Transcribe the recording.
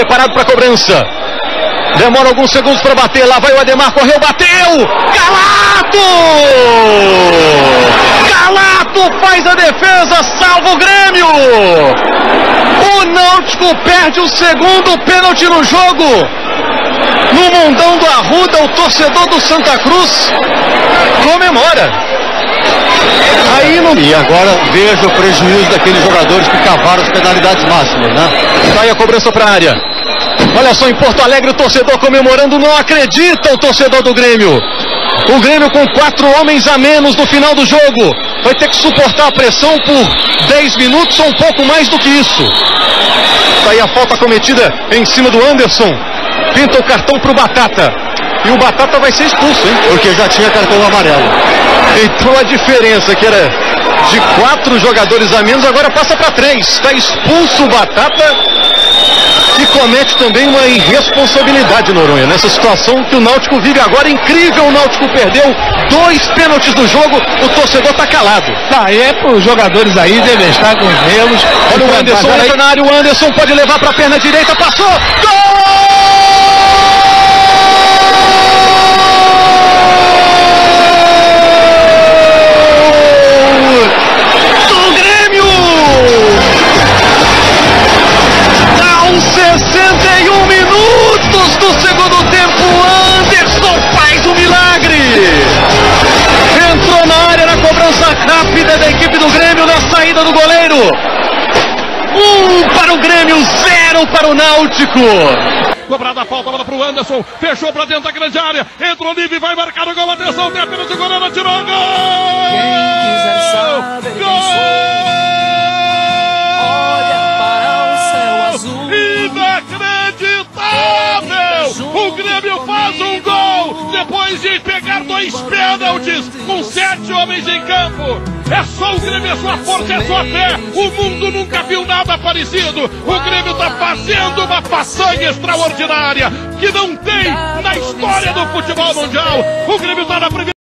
preparado para a cobrança. Demora alguns segundos para bater. Lá vai o Ademar, correu, bateu! Galato! Galato faz a defesa, salva o Grêmio! O Náutico perde o segundo pênalti no jogo. No mundão do Arruda, o torcedor do Santa Cruz comemora. Aí não... E agora veja o prejuízo daqueles jogadores que cavaram as penalidades máximas, né? Sai a cobrança para a área. Olha só em Porto Alegre o torcedor comemorando, não acredita o torcedor do Grêmio. O Grêmio com quatro homens a menos no final do jogo. Vai ter que suportar a pressão por 10 minutos ou um pouco mais do que isso. Está aí a falta cometida em cima do Anderson. Pinta o cartão para o Batata. E o Batata vai ser expulso, hein? Porque já tinha cartão amarelo. Então a diferença que era de quatro jogadores a menos, agora passa para três. Está expulso o Batata e comete também uma irresponsabilidade, Noronha, nessa situação que o Náutico vive agora. Incrível, o Náutico perdeu dois pênaltis do jogo, o torcedor está calado. Tá, é para os jogadores aí devem estar com os relos. Olha o Anderson entra na área, o Anderson pode levar para a perna direita, passou! Gol! Para o Grêmio, zero para o Náutico. Cobrada a falta, bola pro Anderson. Fechou pra dentro da grande área. Entrou livre, vai marcar o gol. Atenção, tem apenas o goleiro, tirou gol! Gol! Dois pênaltis com sete homens em campo. É só o Grêmio, é sua força, é sua fé. O mundo nunca viu nada parecido. O Grêmio está fazendo uma façanha extraordinária que não tem na história do futebol mundial. O Grêmio está na primeira.